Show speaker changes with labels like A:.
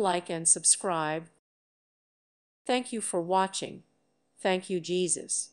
A: Like and subscribe. Thank you for watching. Thank you, Jesus.